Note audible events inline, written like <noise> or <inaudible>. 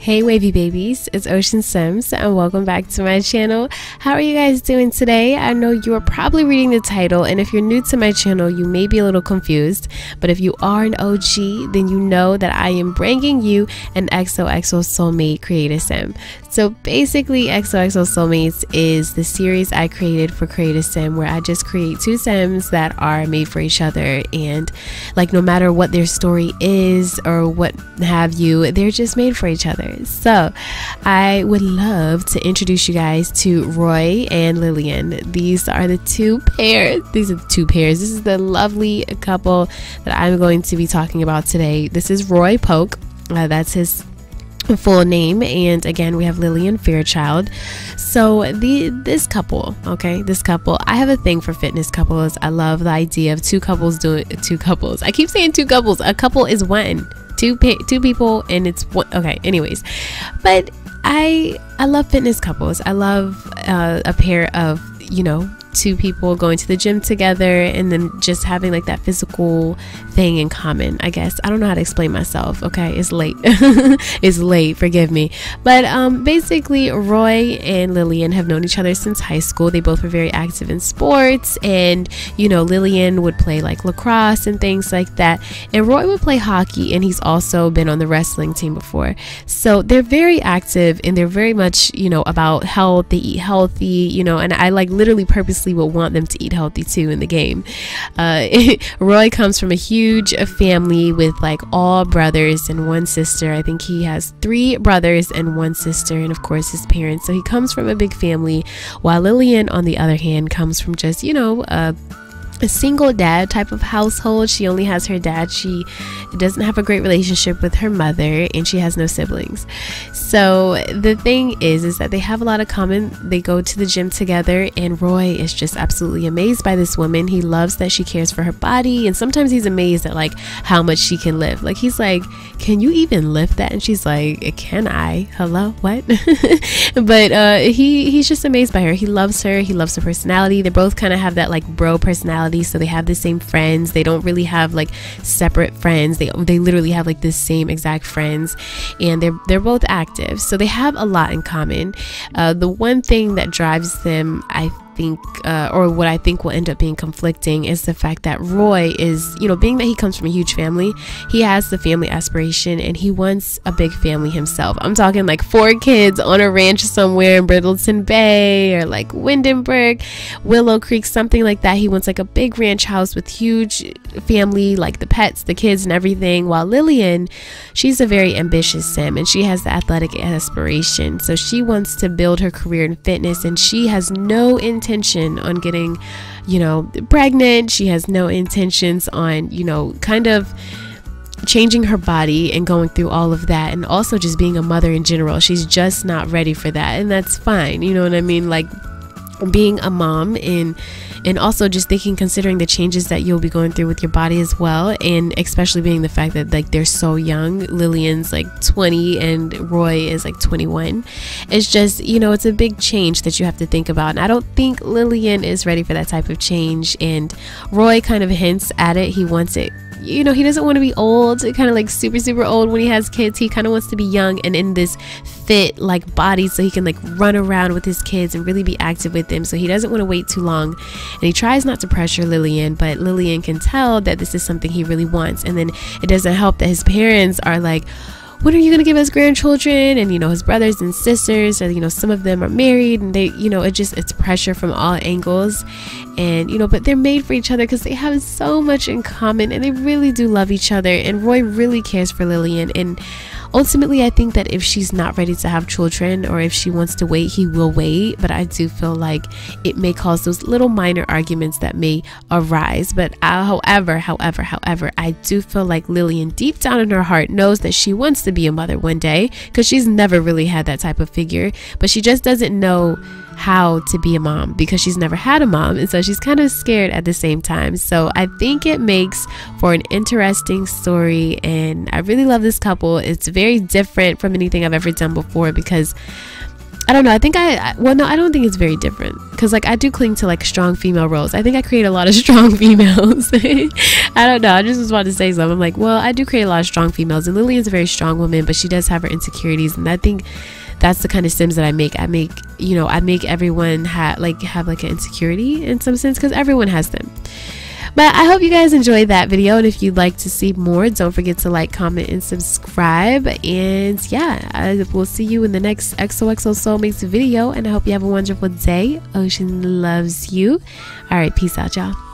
Hey wavy babies, it's Oshin Sims and welcome back to my channel. How are you guys doing today? I know you are probably reading the title and if you're new to my channel you may be a little confused but if you are an OG then you know that I am bringing you an XOXO Soulmate Create a Sim. So basically XOXO Soulmates is the series I created for Create a Sim where I just create two Sims that are made for each other and like no matter what their story is or what have you, they're just made for each other. So, I would love to introduce you guys to Roy and Lilian. These are the two pairs. These are the two pairs. This is the lovely couple that I'm going to be talking about today. This is Roy Polk. Uh, that's his full name and again we have Lilian Fairchild. So the this couple okay this couple I have a thing for fitness couples. I love the idea of two couples doing two couples. I keep saying two couples. A couple is one. Two two people and it's one okay anyways. But i i love fitness couples. I love uh, a pair of you know two people going to the gym together and then just having like that physical thing in common, I guess. I don't know how to explain myself. Okay, it's late. <laughs> it's late, forgive me. But um, basically, Roy and Lilian have known each other since high school. They both were very active in sports, and you know, Lilian would play like lacrosse and things like that. And Roy would play hockey, and he's also been on the wrestling team before. So they're very active and they're very much, you know, about health. They eat healthy, you know, and I like literally purposely obviously will want them to eat healthy too in the game. Uh, <laughs> Roy comes from a huge family with like all brothers and one sister. I think he has three brothers and one sister, and of course his parents. So he comes from a big family, while Lilian, on the other hand, comes from just, you know, a a single dad type of household. She only has her dad. She doesn't have a great relationship with her mother and she has no siblings. So the thing is is that they have a lot of common. They go to the gym together and Roy is just absolutely amazed by this woman. He loves that she cares for her body and sometimes he's amazed at like how much she can lift. Like he's like, "Can you even lift that?" And she's like, "Can I? Hello? What?" <laughs> but uh he he's just amazed by her. He loves her. He loves her personality. They both kind of have that like bro personality so they have the same friends. They don't really have like separate friends. They they literally have like the same exact friends and they're they're both active. So they have a lot in common. Uh, the one thing that drives them i think, uh, or what I think will end up being conflicting, is the fact that Roy is, you know, being that he comes from a huge family, he has the family aspiration and he wants a big family himself. I'm talking like four kids on a ranch somewhere in Brindleton Bay or like Windenburg, Willow Creek, something like that. He wants like a big ranch house with huge family, like the pets, the kids, and everything. While Lilian, she's a very ambitious sim and she has the athletic aspiration. So she wants to build her career in fitness and she has no intention intention on getting, you know, pregnant. She has no intentions on, you know, kind of changing her body and going through all of that and also just being a mother in general. She's just not ready for that and that's fine. You know what I mean? Like being a mom and and also just thinking considering the changes that you'll be going through with your body as well and especially being the fact that like they're so young. Lilian's like 20 and roy is like 21 it's just you know it's a big change that you have to think about. And i don't think lilian is ready for that type of change. And roy kind of hints at it. He wants it you know, he doesn't want to be old, kind of like super, super old when he has kids. He kind of wants to be young and in this fit like body so he can like run around with his kids and really be active with them. So he doesn't want to wait too long. And he tries not to pressure Lilian, but Lilian can tell that this is something he really wants. And then it doesn't help that his parents are like, when are you going to give us grandchildren and you know his brothers and sisters or you know some of them are married and they you know it just it's pressure from all angles and you know but they're made for each other because they have so much in common and they really do love each other and roy really cares for lilian and ultimately, I think that if she's not ready to have children or if she wants to wait, he will wait. But I do feel like it may cause those little minor arguments that may arise. But uh, however, however, however, I do feel like Lilian, deep down in her heart, knows that she wants to be a mother one day because she's never really had that type of figure, but she just doesn't know how to be a mom because she's never had a mom and so she's kind of scared at the same time. So I think it makes for an interesting story and I really love this couple. It's very different from anything I've ever done before because I don't know. I think I, well, no, I don't think it's very different because like I do cling to like strong female roles. I think I create a lot of <laughs> strong females. <laughs> I don't know. I just was about to say something. I'm like, well, I do create a lot of strong females, and Lilian's a very strong woman, but she does have her insecurities, and I think that's the kind of sims that I make. I make, you know, I make everyone have like have like an insecurity in some sense because everyone has them. But I hope you guys enjoyed that video. And if you'd like to see more, don't forget to like, comment, and subscribe. And yeah, I will see you in the next XOXO Soulmates video. And I hope you have a wonderful day. Oshin loves you. All right, peace out, y'all.